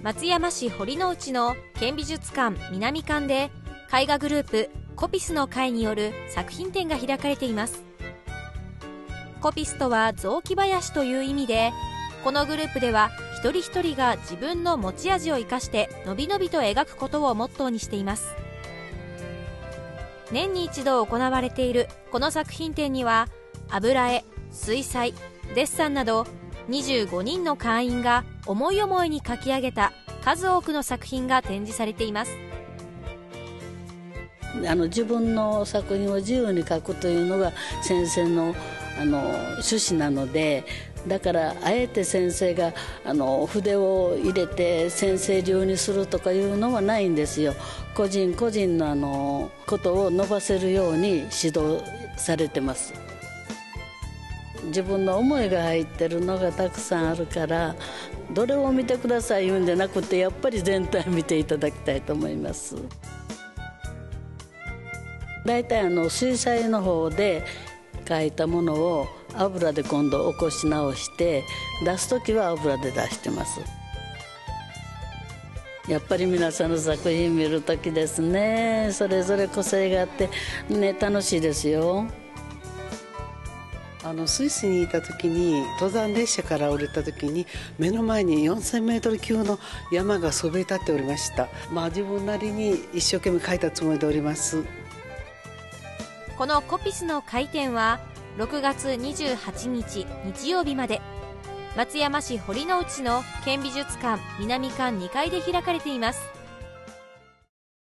松山市堀之内の県美術館南館で絵画グループコピスの会による作品展が開かれています。コピスとは雑木林という意味でこのグループでは一人一人が自分の持ち味を生かしてのびのびと描くことをモットーにしています。年に一度行われているこの作品展には油絵水彩デッサンなど25人の会員が思い思いに描き上げた数多くの作品が展示されています。あの自分の作品を自由に描くというのが先生のあの趣旨なのでだからあえて先生があの筆を入れて先生流にするとかいうのはないんですよ。個人個人のあのことを伸ばせるように指導されてます。自分の思いが入ってるのがたくさんあるからどれを見てください言うんじゃなくてやっぱり全体見ていただきたいと思います。大体あの水彩の方で描いたものを油で今度起こし直して出す時は油で出してます。やっぱり皆さんの作品見る時ですね。それぞれ個性があってね楽しいですよ。あのスイスにいた時に登山列車から降りた時に目の前に 4000m 級の山がそびえ立っておりました。まあ自分なりに一生懸命描いたつもりでおります。このコピスの開店は6月28日日曜日まで。松山市堀之内の県美術館南館2階で開かれています。